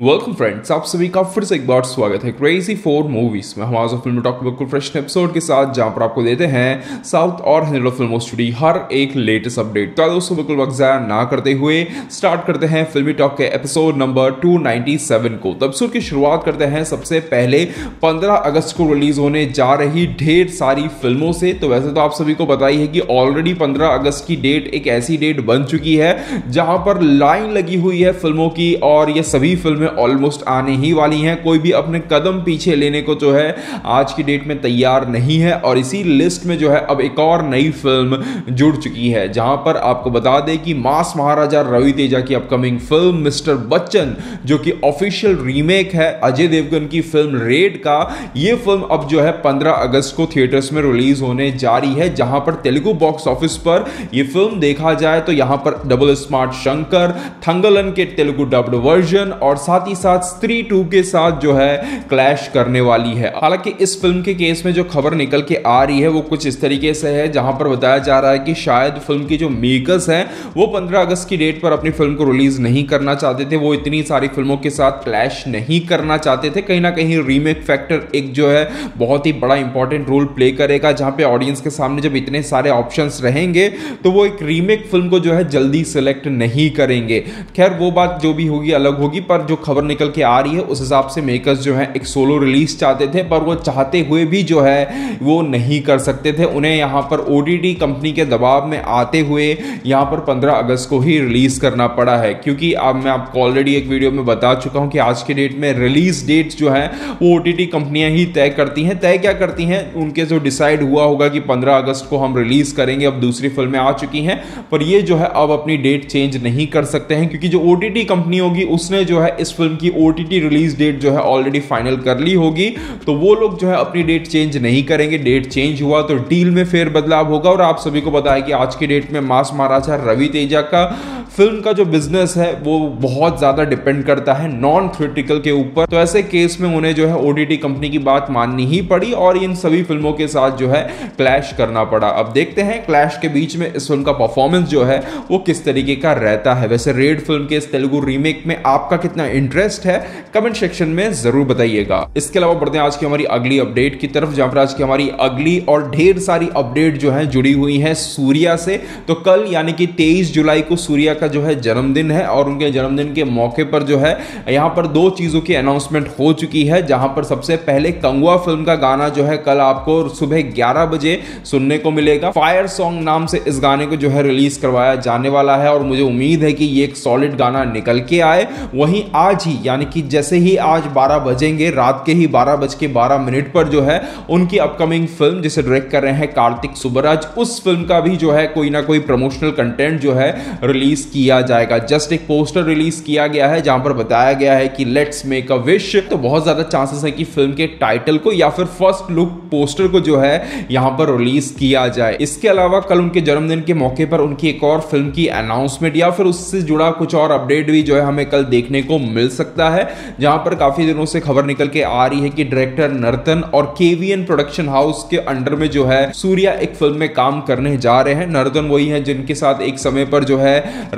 Welcome friends आप सभी का फिर से एक बार स्वागत है क्रेजी फोर मूवीज़ में। हम आज फ़िल्म टॉक बिल्कुल फ्रेश एपिसोड के साथ, जहाँ पर आपको देते हैं साउथ और हिंदी फ़िल्मों स्टूडियो हर एक लेटेस्ट अपडेट तो दोस्तों बिल्कुल वक्त ना करते हुए स्टार्ट करते हैं फिल्मी टॉक के एपिसोड नंबर 297 को। तो एपिसोड की शुरुआत करते हैं सबसे पहले 15 अगस्त को रिलीज़ होने जा रही ढेर सारी फ़िल्मों से। तो वैसे तो आप सभी को पता ही है कि ऑलरेडी पंद्रह अगस्त की डेट एक ऐसी डेट बन चुकी है, जहाँ पर लाइन लगी हुई है फ़िल्मों की और ये सभी फ़िल्में फ़िल्में ऑलमोस्ट आने ही वाली हैं। कोई भी अपने कदम पीछे लेने को जो है, आज की डेट में तैयार नहीं है और इसी लिस्ट में जो है, अब एक और नई फ़िल्म जुड़ चुकी है, जहाँ पर आपको बता दें कि मास महाराजा रवि तेजा की अपकमिंग फ़िल्म मिस्टर बच्चन, जो कि ऑफिशियल रीमेक है अजय देवगन की फ़िल्म रेड का, ये फ़िल्म अब जो है 15 अगस्त को थिएटर्स में रिलीज़ होने जा रही है, जहाँ पर तेलुगु बॉक्स ऑफ़िस पर यह फ़िल्म देखा जाए तो यहाँ पर डबल स्मार्ट शंकर, थंगलन के तेलुगु डब्ड वर्जन और साथ साथ ही साथ स्त्री टू के साथ जो है क्लैश करने वाली है। हालाँकि इस फ़िल्म के केस में जो खबर निकल के आ रही है, वो कुछ इस तरीके से है, जहाँ पर बताया जा रहा है कि शायद फ़िल्म की जो मेकर्स हैं, वो 15 अगस्त की डेट पर अपनी फ़िल्म को रिलीज़ नहीं करना चाहते थे। वो इतनी सारी फ़िल्मों के साथ क्लैश नहीं करना चाहते थे। कहीं ना कहीं रीमेक फैक्टर एक जो है, बहुत ही बड़ा इंपॉर्टेंट रोल प्ले करेगा, जहाँ पे ऑडियंस के सामने जब इतने सारे ऑप्शन रहेंगे तो वो एक रीमेक फ़िल्म को जो है जल्दी सिलेक्ट नहीं करेंगे। खैर, वो बात जो भी होगी, अलग होगी, पर जो खबर निकल के आ रही है, उस हिसाब से मेकर्स जो है एक सोलो रिलीज़ चाहते थे, पर वो चाहते हुए भी जो है, वो नहीं कर सकते थे। उन्हें यहाँ पर ओ कंपनी के दबाव में आते हुए यहाँ पर 15 अगस्त को ही रिलीज़ करना पड़ा है। क्योंकि अब मैं आपको ऑलरेडी एक वीडियो में बता चुका हूँ कि आज के डेट में रिलीज़ डेट जो है, वो ओ कंपनियाँ ही तय करती हैं। तय क्या करती हैं? उनके जो डिसाइड हुआ होगा कि 15 अगस्त को हम रिलीज़ करेंगे, अब दूसरी फ़िल्में आ चुकी हैं। पर ये जो है, अब अपनी डेट चेंज नहीं कर सकते हैं, क्योंकि जो ओटीटी कंपनी होगी, उसने जो है, इस फ़िल्म की ओटीटी रिलीज़ डेट जो है ऑलरेडी फाइनल कर ली होगी। तो वो लोग जो है अपनी डेट चेंज नहीं करेंगे। डेट चेंज हुआ तो डील में फेर बदलाव होगा। और आप सभी को है कि आज की डेट में मास महाराजा रवि तेजा का। फ़िल्म का जो बिज़नेस है, वो बहुत ज़्यादा डिपेंड करता है नॉन क्रिटिकल के ऊपर। तो ऐसे केस में उन्हें जो है ओटीटी कंपनी की बात माननी ही पड़ी और इन सभी फ़िल्मों के साथ जो है क्लैश करना पड़ा। अब देखते हैं क्लैश के बीच में इस फ़िल्म का परफॉर्मेंस जो है, वो किस तरीके का रहता है। वैसे रेड फ़िल्म के इस तेलुगु रीमेक में आपका कितना इंटरेस्ट है कमेंट सेक्शन में ज़रूर बताइएगा। इसके अलावा बढ़ते हैं आज की हमारी अगली अपडेट की तरफ़, जहाँ पर आज की हमारी अगली और ढेर सारी अपडेट जो है, जुड़ी हुई है सूर्या से। तो कल, यानी कि तेईस जुलाई को सूर्या का जो है जन्मदिन है और उनके जन्मदिन के मौके पर जो है यहाँ पर दो चीज़ों की अनाउंसमेंट हो चुकी है, जहाँ पर सबसे पहले कंगुआ फ़िल्म का गाना जो है कल आपको सुबह ग्यारह बजे सुनने को मिलेगा। फायर सॉन्ग नाम से इस गाने को जो है रिलीज़ करवाया जाने वाला है और मुझे उम्मीद है कि ये एक सॉलिड गाना निकल के आए। वहीं आज ही, यानी कि जैसे ही आज 12 बजेंगे, रात के ही बारह बज के बारह मिनट पर जो है उनकी अपकमिंग फ़िल्म जिसे डायरेक्ट कर रहे हैं कार्तिक सुबराज उस फ़िल्म का भी जो है कोई ना कोई प्रमोशनल कंटेंट जो है रिलीज़ किया जाएगा। जस्ट एक पोस्टर रिलीज़ किया गया है, जहाँ पर बताया गया है कि लेट्स मेक अ विश तो बहुत ज़्यादा चांसेस है कि फ़िल्म के टाइटल को या फिर फ़र्स्ट लुक पोस्टर को जो है, यहाँ पर रिलीज़ किया जाए। इसके अलावा कल उनके जन्मदिन के मौके पर उनकी एक और फ़िल्म की अनाउंसमेंट या फिर उससे जुड़ा कुछ और अपडेट भी जो है हमें कल देखने को मिल सकता है, जहाँ पर काफ़ी दिनों से खबर निकल के आ रही है कि डायरेक्टर नर्तन और केवीएन प्रोडक्शन हाउस के अंडर में जो है सूर्या एक फ़िल्म में काम करने जा रहे हैं। नर्तन वही है जिनके साथ एक समय पर जो है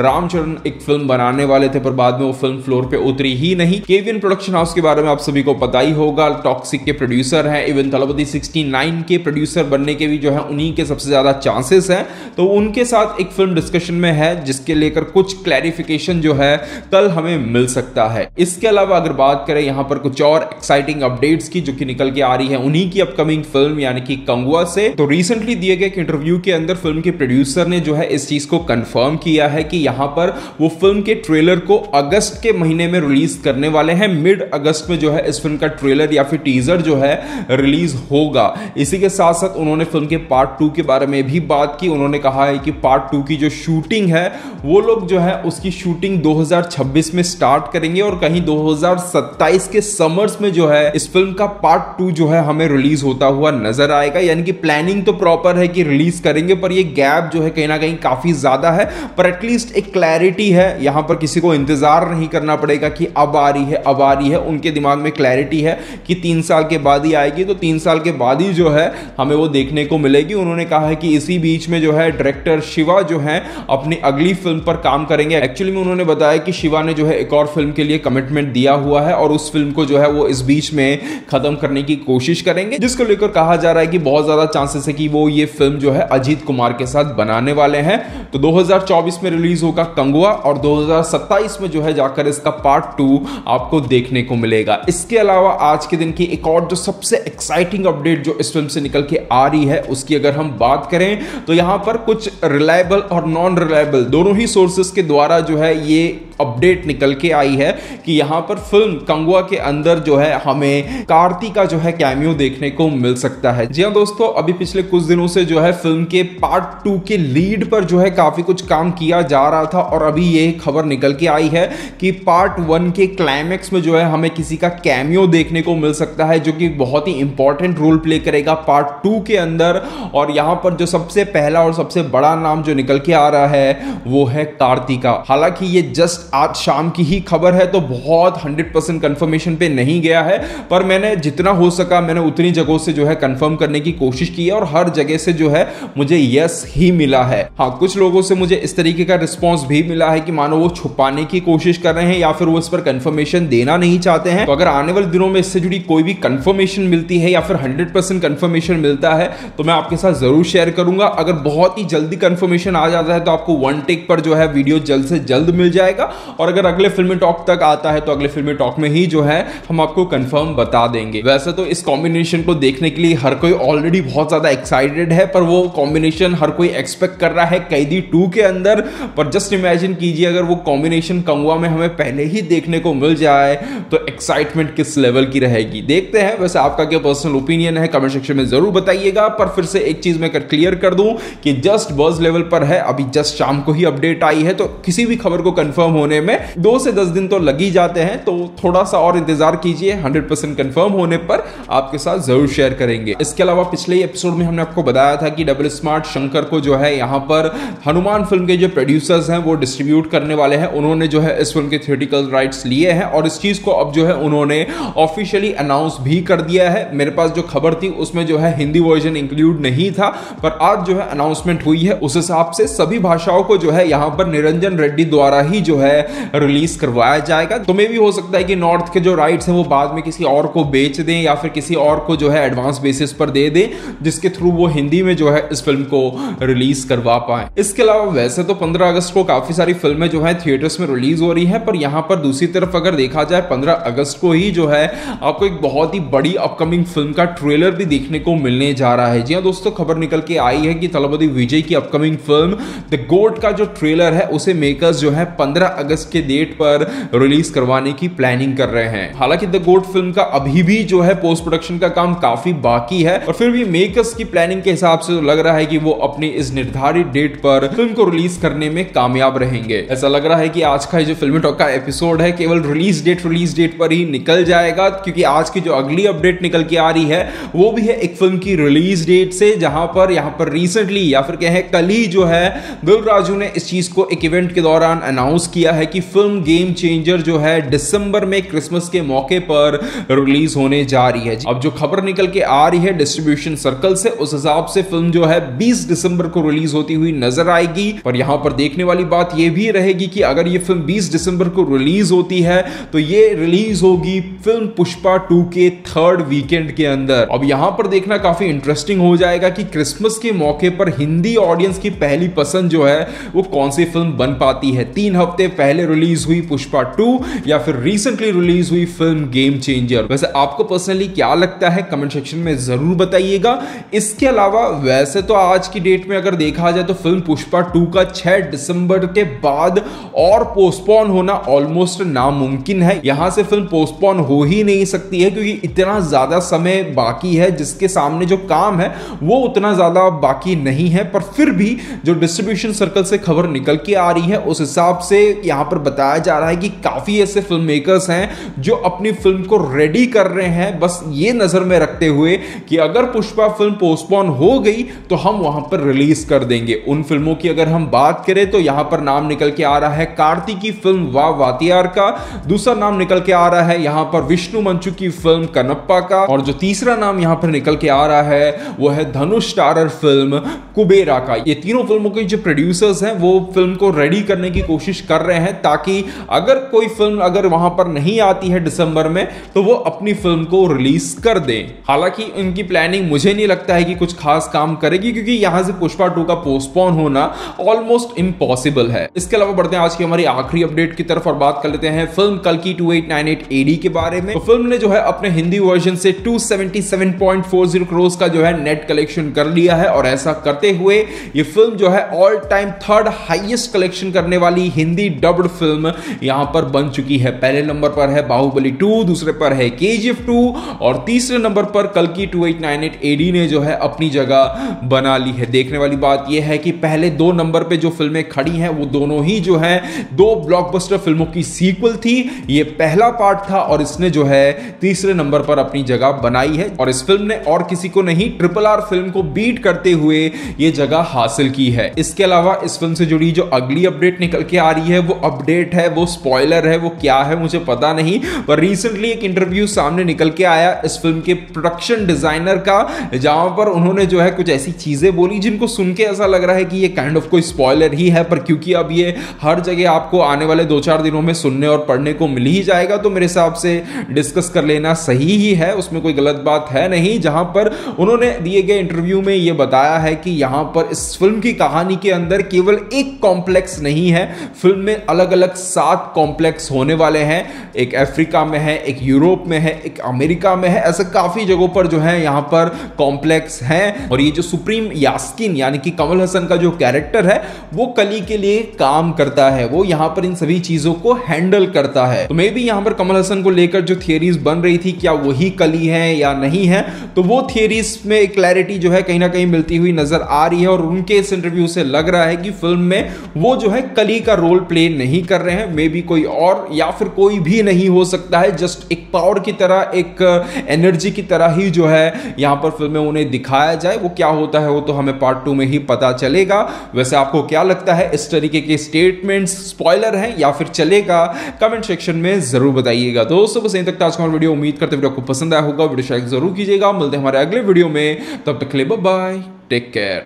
रामचरण एक फ़िल्म बनाने वाले थे, पर बाद में वो फ़िल्म फ्लोर पे उतरी ही नहीं। केवीएन प्रोडक्शन हाउस के बारे में आप सभी को पता ही होगा टॉक्सिक के प्रोड्यूसर हैं इवन तलपति 69 के प्रोड्यूसर बनने के भी जो है, उन्हीं के सबसे ज़्यादा चांसेस हैं। तो उनके साथ एक फ़िल्म डिस्कशन में है, जिसके लेकर कुछ क्लैरिफिकेशन जो है, कल हमें मिल सकता है। इसके अलावा अगर बात करें, यहाँ पर कुछ और एक्साइटिंग अपडेट्स की, जो कि निकल के आ रही है, उन्हीं की अपकमिंग फ़िल्म यानी कि कंगुआ से। तो रिसेंटली दिए गए इंटरव्यू के अंदर फ़िल्म के प्रोड्यूसर ने जो है, इस चीज़ को कंफर्म किया है कि यहाँ पर वो फ़िल्म के ट्रेलर को अगस्त के महीने में रिलीज़ करने वाले हैं। मिड अगस्त में जो है इस फ़िल्म का ट्रेलर या फिर टीजर जो है रिलीज़ होगा। इसी के साथ साथ उन्होंने फ़िल्म के पार्ट टू के बारे में भी बात की। उन्होंने कहा है कि पार्ट टू की जो शूटिंग है, वो लोग जो है उसकी शूटिंग 2026 में स्टार्ट करेंगे और कहीं 2027 के समर्स में जो है इस फ़िल्म का पार्ट टू जो है हमें रिलीज़ होता हुआ नज़र आएगा। यानी कि प्लानिंग तो प्रॉपर है कि रिलीज़ करेंगे, पर ये गैप जो है कहीं ना कहीं काफ़ी ज़्यादा है। पर एटलीस्ट एक क्लैरिटी है, यहाँ पर किसी को इंतज़ार नहीं करना पड़ेगा कि अब आ रही है, अब आ रही है। उनके दिमाग में क्लैरिटी है कि तीन साल के बाद ही आएगी तो तीन साल के बाद ही जो है हमें वो देखने को मिलेगी। उन्होंने कहा है कि इसी बीच में जो है डायरेक्टर शिवा जो है, अपनी अगली फ़िल्म पर काम करेंगे। एक्चुअली में उन्होंने बताया कि शिवा ने जो है एक और फ़िल्म के लिए कमिटमेंट दिया हुआ है और उस फ़िल्म को जो है वो इस बीच में खत्म करने की कोशिश करेंगे, जिसको लेकर कहा जा रहा है कि बहुत ज़्यादा चांसेस है कि वो ये फ़िल्म जो है अजीत कुमार के साथ बनाने वाले हैं। तो 2024 में रिलीज़ होगा कंगुआ और 2027 में जो है जाकर इसका पार्ट टू आपको देखने को मिलेगा। इसके अलावा आज के दिन की एक और जो सबसे एक्साइटिंग अपडेट जो इस फ़िल्म से निकल के आ रही है, उसकी अगर हम बात करें तो यहाँ पर कुछ रिलायबल और नॉन रिलायबल दोनों ही सोर्सेस के द्वारा जो है ये अपडेट निकल के आई है कि यहाँ पर फ़िल्म कंगुआ के अंदर जो है हमें कार्ति का जो है कैमियो देखने को मिल सकता है। जी हाँ दोस्तों, अभी पिछले कुछ दिनों से जो है फ़िल्म के पार्ट टू के लीड पर जो है काफ़ी कुछ काम किया जा रहा था और अभी ये खबर निकल के आई है कि पार्ट वन के क्लाइमैक्स में जो है हमें किसी का कैमियो देखने को मिल सकता है, जो कि बहुत ही इंपॉर्टेंट रोल प्ले करेगा पार्ट टू के अंदर। और यहाँ पर जो सबसे पहला और सबसे बड़ा नाम जो निकल के आ रहा है, वो है कार्तिका। हालाँकि ये जस्ट आज शाम की ही खबर है तो बहुत 100 परसेंट कन्फर्मेशन पे नहीं गया है। पर मैंने जितना हो सका, मैंने उतनी जगहों से जो है कंफर्म करने की कोशिश की है और हर जगह से जो है मुझे यस ही मिला है। हाँ कुछ लोगों से मुझे इस तरीके का रिस्पॉन्स भी मिला है कि मानो वो छुपाने की कोशिश कर रहे हैं या फिर वो इस पर कंफर्मेशन देना नहीं चाहते हैं। तो अगर आने वाले दिनों में इससे जुड़ी कोई भी कंफर्मेशन मिलती है या फिर हंड्रेड परसेंट कंफर्मेशन मिलता है तो मैं आपके साथ ज़रूर शेयर करूँगा। अगर बहुत ही जल्दी कंफर्मेशन आ जाता है तो आपको वन टेक पर जो है वीडियो जल्द से जल्द मिल जाएगा। और अगर अगले फिल्मी टॉक तक आता है तो अगले फिल्मी टॉक में ही जो है, हम आपको कंफर्म बता देंगे। वैसे तो इस कॉम्बिनेशन को देखने के लिए हर कोई ऑलरेडी बहुत ज़्यादा एक्साइटेड है, पर वो कॉम्बिनेशन हर कोई एक्सपेक्ट कर रहा है कैदी टू के अंदर। पर जस्ट इमेजिन कीजिए, अगर वो कॉम्बिनेशन कंगुआ में हमें पहले ही देखने को मिल जाए तो एक्साइटमेंट किस लेवल की रहेगी? देखते हैं। वैसे आपका क्या पर्सनल ओपिनियन है कमेंट सेक्शन में ज़रूर बताइएगा। पर फिर से एक चीज़ मैं क्लियर कर दूँ, कि जस्ट बर्ज लेवल पर है, अभी जस्ट शाम को ही अपडेट आई है तो किसी भी खबर को कंफर्म होने में दो से दस दिन तो लग ही जाते हैं तो थोड़ा सा और इंतज़ार कीजिए हंड्रेड परसेंट कंफर्म होने पर आपके साथ ज़रूर शेयर करेंगे। इसके अलावा पिछले एपिसोड में हमने आपको बताया था कि डबल स्मार्ट शंकर को जो है यहाँ पर हनुमान फ़िल्म के जो प्रोड्यूसर्स हैं, वो डिस्ट्रीब्यूट करने वाले हैं। उन्होंने जो है इस फ़िल्म के थिएटिकल राइट्स लिए हैं और इस चीज़ को अब जो है उन्होंने ऑफिशियली अनाउंस भी कर दिया है। मेरे पास जो खबर थी, उसमें जो है हिंदी वर्जन इंक्लूड नहीं था, पर आज जो है अनाउंसमेंट हुई है। उस हिसाब से सभी भाषाओं को जो है यहाँ पर निरंजन रेड्डी द्वारा ही जो है रिलीज़ करवाया जाएगा। तो मे भी हो सकता है कि नॉर्थ के जो राइट्स हैं, वो बाद में किसी और को बेच दें या फिर किसी और को जो है एडवांस बेसिस पर दे दें, जिसके थ्रू वो हिंदी में जो है इस फ़िल्म को रिलीज़ करवा पाए। इसके अलावा वैसे तो 15 अगस्त को काफ़ी सारी फ़िल्में जो है थिएटर्स में रिलीज़ हो रही है, पर यहाँ पर दूसरी तरफ़ अगर देखा जाए 15 अगस्त को ही जो है आपको एक बहुत ही बड़ी अपकमिंग फ़िल्म का ट्रेलर भी देखने को मिलने जा रहा है। जी हाँ दोस्तों, खबर निकल के आई है कि तलपति विजय की अपकमिंग फ़िल्म द गोट का जो ट्रेलर है, उसे मेकर्स जो है पंद्रह अगस्त के डेट पर रिलीज़ करवाने की प्लानिंग कर रहे हैं। हालाँकि द गोट फ़िल्म का अभी भी जो है पोस्ट प्रोडक्शन का काम काफ़ी बाकी है और फिर भी मेकर्स की प्लानिंग के हिसाब से तो लग रहा है कि वो अपनी इस निर्धारित डेट पर फ़िल्म को रिलीज़ करने में कामयाब रहेंगे। ऐसा लग रहा है कि आज का जो फ़िल्म टॉक का एपिसोड है केवल रिलीज़ डेट रिलीज़ डेट पर ही निकल जाएगा, क्योंकि आज की जो अगली अपडेट निकल के आ रही है, वो भी है एक फ़िल्म की रिलीज़ डेट से, जहाँ पर, यहाँ पर रिसेंटली या फिर कहें कल ही जो है दिल राजू ने इस चीज़ को एक इवेंट के दौरान अनाउंस किया है कि फ़िल्म गेम चेंजर जो है दिसंबर में क्रिसमस के मौके पर रिलीज़ होने जा रही है। अब जो खबर निकल के आ रही है डिस्ट्रीब्यूशन सर्कल से, उस हिसाब से फ़िल्म जो है 20 दिसंबर को रिलीज़ होती हुई नज़र आएगी। पर यहाँ पर देखने वाली बात यह भी रहेगी कि अगर ये फ़िल्म 20 दिसंबर को रिलीज़ होती है तो ये रिलीज़ होगी फ़िल्म पुष्पा टू के थर्ड वीकेंड के अंदर। अब यहाँ पर देखना काफ़ी इंटरेस्टिंग हो जाएगा कि क्रिसमस के मौके पर हिंदी ऑडियंस की पहली पसंद जो है, वो कौन सी फ़िल्म बन पाती है? तीन हफ़्ते पहले रिलीज़ हुई पुष्पा टू या फिर रिसेंटली रिलीज़ हुई फ़िल्म गेम चेंजर वैसे आपको पर्सनली क्या लगता है? कमेंट सेक्शन में ज़रूर बताइएगा। इसके अलावा, वैसे तो आज की डेट में अगर देखा जाए तो फ़िल्म पुष्पा टू का 6 दिसंबर के बाद और पोस्टपोन होना ऑलमोस्ट नामुमकिन है। यहाँ से फ़िल्म पोस्टपोन हो ही नहीं सकती है क्योंकि इतना ज़्यादा समय बाकी है, जिसके सामने जो काम है, वो उतना ज़्यादा बाकी नहीं है। पर फिर भी जो डिस्ट्रीब्यूशन सर्कल से खबर निकल के आ रही है, उस हिसाब से यहाँ पर बताया जा रहा है कि काफ़ी ऐसे फ़िल्म मेकर्स हैं जो अपनी फ़िल्म को रेडी कर रहे हैं। बस ये नज़र में रखते हुए कि अगर पुष्पा फ़िल्म पोस्टपोन हो गई तो हम वहाँ पर रिलीज़ कर देंगे। उन फ़िल्मों की अगर हम बात करें तो यहाँ पर नाम निकल के आ रहा है कार्ति की फ़िल्म वाह वातियार का। दूसरा नाम निकल के आ रहा है यहाँ पर विष्णु मंचू की फ़िल्म कनप्पा का। और जो तीसरा नाम यहाँ पर निकल के आ रहा है, वो है धनुष स्टारर फ़िल्म कुबेरा का। ये तीनों फ़िल्मों के जो प्रोड्यूसर्स हैं, वो फ़िल्म को रेडी करने की कोशिश कर रहे हैं ताकि अगर कोई फ़िल्म अगर वहाँ पर नहीं आती है दिसंबर में तो वो अपनी फ़िल्म को रिलीज़ कर दें। हालाँकि इनकी प्लानिंग मुझे नहीं लगता है कि कुछ खास काम करेगी, क्योंकि यहाँ से पुष्पा टू का पोस्टपोन होना ऑलमोस्ट इम्पॉसिबल है। इसके अलावा बढ़ते हैं आज की हमारी आखिरी अपडेट की तरफ़ और बात कर लेते हैं फ़िल्म कल की 2898 एडी के बारे में। तो फ़िल्म ने जो है अपने हिंदी वर्जन से 277.40 करोड़ का जो है नेट कलेक्शन कर लिया है और ऐसा करते हुए ये फ़िल्म जो है all time third highest collection करने वाली हिंदी डब्ड फ़िल्म यहाँ पर बन चुकी है। पहले नंबर पर है बाहुबली टू, दूसरे पर है के जी एफ़ टू और तीसरे नंबर पर कल की two eight nine eight AD ने जो है अपनी जगह बना ली है। देखने वाली बात यह है कि पहले दो नंबर पे जो फ़िल्में खड़ी हैं, वो दोनों ही जो है, दो ब्लॉकबस्टर फ़िल्मों की सीक्वल थी। ये पहला पार्ट था और इसने जो है तीसरे नंबर पर अपनी जगह बनाई है और इस फ़िल्म ने और किसी को नहीं ट्रिपल आर फ़िल्म को बीट करते हुए ये जगह हासिल की है। इसके अलावा इस फ़िल्म से जुड़ी जो अगली अपडेट निकल के आ रही है, वो अपडेट है, वो स्पॉयलर है, वो क्या है, मुझे पता नहीं। पर रिसेंटली एक इंटरव्यू सामने निकल के आया इस फ़िल्म के प्रोडक्शन डिज़ाइनर का, जहाँ पर उन्होंने जो है कुछ ऐसी चीज़ें बोली जिनको सुन के ऐसा लग रहा है कि ये काइंड ऑफ़ कोई स्पॉयलर ही है, पर क्योंकि अब ये हर जगह आपको आने वाले दो चार दिनों में सुनने और पढ़ने को मिल ही जाएगा तो मेरे हिसाब से डिस्कस कर लेना सही ही है, उसमें कोई गलत बात है नहीं, जहाँ पर उन्होंने दिए गए इंटरव्यू में ये बताया है कि यहाँ पर इस फ़िल्म की कहानी के अंदर केवल एक कॉम्प्लेक्स नहीं है फ़िल्म में अलग अलग सात कॉम्प्लेक्स होने वाले हैं। एक अफ्रीका में है, एक यूरोप में है, एक अमेरिका में है। ऐसे काफ़ी जगहों पर जो है, यहाँ पर कॉम्प्लेक्स हैं। और ये जो सुप्रीम यास्किन, यानी कि कमल हसन का जो कैरेक्टर है, वो कली के लिए काम करता है। वो यहाँ पर इन सभी चीज़ों को हैंडल करता है। तो मे भी यहाँ पर कमल हसन को लेकर जो थियरीज बन रही थी, क्या वही कली है या नहीं है तो वो थियरीज में क्लैरिटी जो है, कहीं ना कहीं मिलती हुई नज़र आ रही है। और उनके इस इंटरव्यू से लग रहा है कि फ़िल्म में वो जो है, कली का रोल प्ले नहीं कर रहे हैं मे बी कोई और या फिर कोई भी नहीं हो सकता है जस्ट एक पावर की तरह, एक एनर्जी की तरह ही जो है यहाँ पर फ़िल्म उन्हें दिखाया जाए। वो क्या होता है, वो तो हमें पार्ट टू में ही पता चलेगा। वैसे आपको क्या लगता है, इस तरीके के स्टेटमेंट्स स्पॉयलर हैं या फिर चलेगा? कमेंट सेक्शन में ज़रूर बताइएगा। दोस्तों, बस यहीं तक आज का वीडियो उम्मीद करते वीडियो आपको पसंद आया होगा। वीडियो शेयर ज़रूर कीजिएगा। मिलते हैं हमारे अगले वीडियो में। तब तक ले बाय टेक केयर